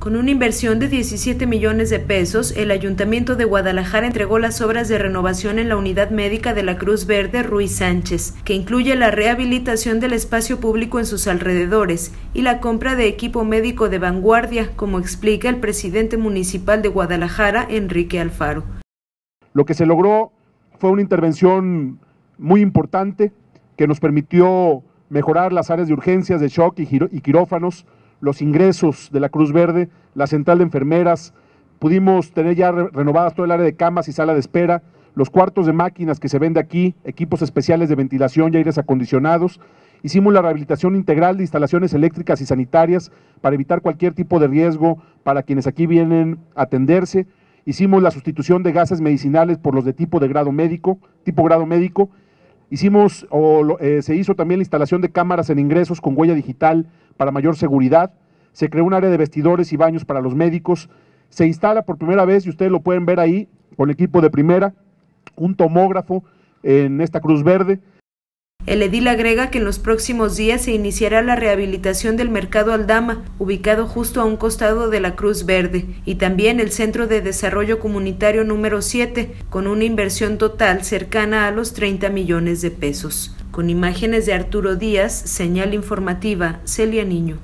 Con una inversión de 17 millones de pesos, el Ayuntamiento de Guadalajara entregó las obras de renovación en la unidad médica de la Cruz Verde Ruiz Sánchez, que incluye la rehabilitación del espacio público en sus alrededores y la compra de equipo médico de vanguardia, como explica el presidente municipal de Guadalajara, Enrique Alfaro. Lo que se logró fue una intervención muy importante que nos permitió mejorar las áreas de urgencias de shock y quirófanos, los ingresos de la Cruz Verde, la central de enfermeras, pudimos tener ya renovadas todo el área de camas y sala de espera, los cuartos de máquinas que se vende aquí, equipos especiales de ventilación y aires acondicionados. Hicimos la rehabilitación integral de instalaciones eléctricas y sanitarias para evitar cualquier tipo de riesgo para quienes aquí vienen a atenderse. Hicimos la sustitución de gases medicinales por los de tipo de grado médico, tipo grado médico. Hicimos o eh, se hizo también la instalación de cámaras en ingresos con huella digital para mayor seguridad, se creó un área de vestidores y baños para los médicos, se instala por primera vez, y ustedes lo pueden ver ahí, con equipo de primera, un tomógrafo en esta Cruz Verde. El edil agrega que en los próximos días se iniciará la rehabilitación del Mercado Aldama, ubicado justo a un costado de la Cruz Verde, y también el Centro de Desarrollo Comunitario número 7, con una inversión total cercana a los 30 millones de pesos. Con imágenes de Arturo Díaz, señal informativa, Celia Niño.